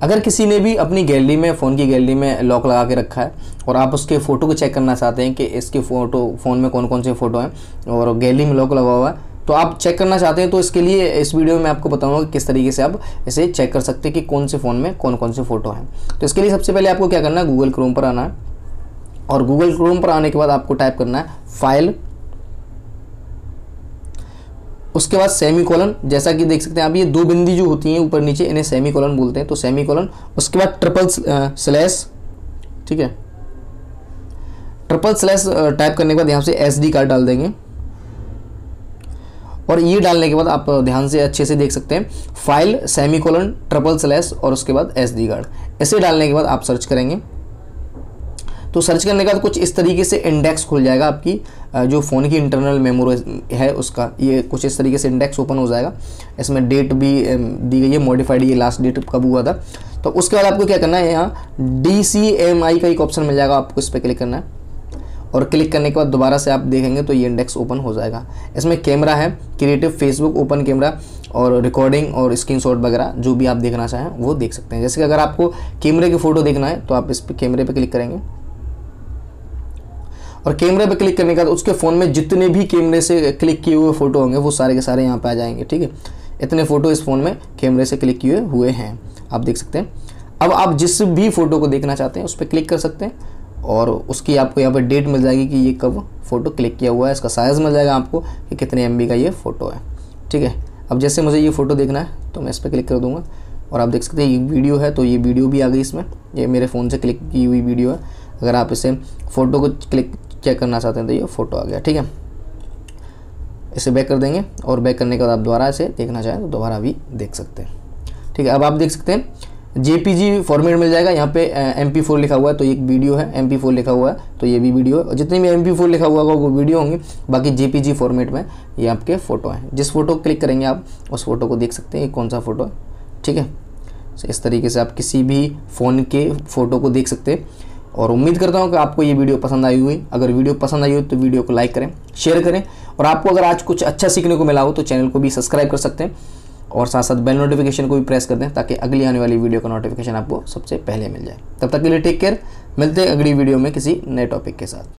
अगर किसी ने भी अपनी गैलरी में, फ़ोन की गैलरी में लॉक लगा के रखा है और आप उसके फ़ोटो को चेक करना चाहते हैं कि इसके फ़ोटो, फ़ोन में कौन कौन से फ़ोटो हैं और गैलरी में लॉक लगा हुआ है तो आप चेक करना चाहते हैं तो इसके लिए इस वीडियो में आपको बताऊँगा कि किस तरीके से आप इसे चेक कर सकते हैं कि कौन से फ़ोन में कौन कौन से फ़ोटो हैं। तो इसके लिए सबसे पहले आपको क्या करना है, गूगल क्रोम पर आना है और गूगल क्रोम पर आने के बाद आपको टाइप करना है फ़ाइल उसके बाद सेमी कॉलन जैसा कि देख सकते हैं आप, ये दो बिंदी जो होती हैं ऊपर नीचे, इन्हें सेमी कॉलन बोलते हैं। तो सेमी कॉलन उसके बाद ट्रिपल स्लैश, ठीक है? ट्रिपल स्लैश टाइप करने के बाद यहाँ से एस डी कार्ड डाल देंगे। और ये डालने के बाद आप ध्यान से अच्छे से देख सकते हैं। File semicolon triple slash और उसके बाद एस डी कार्ड। ऐसे डालने के बाद आप सर्च करेंगे। तो सर्च करने के बाद कुछ इस तरीके से इंडेक्स खुल जाएगा आपकी जो फ़ोन की इंटरनल मेमोरी है उसका, ये कुछ इस तरीके से इंडेक्स ओपन हो जाएगा। इसमें डेट भी दी गई है मॉडिफाइड ये लास्ट डेट कब हुआ था। तो उसके बाद आपको क्या करना है यहाँ डी सी एम आई का एक ऑप्शन मिल जाएगा, आपको इस पर क्लिक करना है। और क्लिक करने के बाद दोबारा से आप देखेंगे तो ये इंडेक्स ओपन हो जाएगा। इसमें कैमरा है क्रिएटिव फेसबुक ओपन कैमरा और रिकॉर्डिंग और स्क्रीनशॉट वगैरह, जो भी आप देखना चाहें, वो देख सकते हैं। जैसे कि अगर आपको कैमरे की फ़ोटो देखना है तो आप इस पर कैमरे पर क्लिक करेंगे। और कैमरे पे क्लिक करने के बाद उसके फ़ोन में जितने भी कैमरे से क्लिक किए हुए फ़ोटो होंगे, वो सारे के सारे यहाँ पे आ जाएँगे, ठीक है? इतने फ़ोटो इस फ़ोन में कैमरे से क्लिक किए हुए हैं, आप देख सकते हैं। अब आप जिस भी फ़ोटो को देखना चाहते हैं, उस पर क्लिक कर सकते हैं और उसकी आपको यहाँ पर डेट मिल जाएगी कि ये कब फ़ोटो क्लिक किया हुआ है, इसका साइज़ मिल जाएगा आपको कि कितने एमबी का ये फ़ोटो है, ठीक है? अब जैसे मुझे ये फ़ोटो देखना है तो मैं इस पर क्लिक कर दूँगा और आप देख सकते हैं, ये वीडियो है तो ये वीडियो भी आ गई इसमें। ये मेरे फ़ोन से क्लिक की हुई वीडियो है। अगर आप इसे फ़ोटो को क्लिक चेक करना चाहते हैं तो ये फ़ोटो आ गया, ठीक है? इसे बैक कर देंगे और बैक करने के बाद आप दोबारा इसे देखना चाहें तो दोबारा भी देख सकते हैं। ठीक है, अब आप देख सकते हैं जेपीजी फॉर्मेट मिल जाएगा। यहाँ पे एम पी फोर लिखा हुआ है तो एक वीडियो है एम पी फोर लिखा हुआ है तो ये भी वीडियो है। और जितने भी एम पी फोर लिखा हुआ होगा, वो वीडियो होंगे, बाकी जेपीजी फॉर्मेट में ये आपके फ़ोटो हैं। जिस फ़ोटो क्लिक करेंगे आप, उस फ़ोटो को देख सकते हैं कौन सा फ़ोटो है, ठीक है? इस तरीके से आप किसी भी फ़ोन के फ़ोटो को देख सकते हैं। और उम्मीद करता हूँ कि आपको ये वीडियो पसंद आई हुई। अगर वीडियो पसंद आई हो तो वीडियो को लाइक करें, शेयर करें। और आपको अगर आज कुछ अच्छा सीखने को मिला हो तो चैनल को भी सब्सक्राइब कर सकते हैं। और साथ साथ बेल नोटिफिकेशन को भी प्रेस कर दें ताकि अगली आने वाली वीडियो का नोटिफिकेशन आपको सबसे पहले मिल जाए। तब तक के लिए टेक केयर। मिलते हैं अगली वीडियो में किसी नए टॉपिक के साथ।